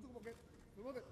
とこボけそれまで